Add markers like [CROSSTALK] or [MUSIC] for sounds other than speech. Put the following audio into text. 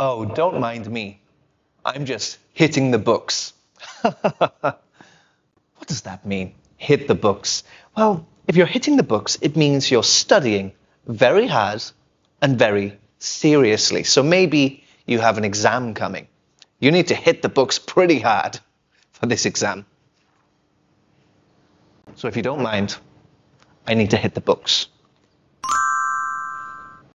Oh, don't mind me. I'm just hitting the books. [LAUGHS] what does that mean? Hit the books. Well, if you're hitting the books, it means you're studying very hard and very seriously. So maybe you have an exam coming. You need to hit the books pretty hard for this exam. So if you don't mind, I need to hit the books.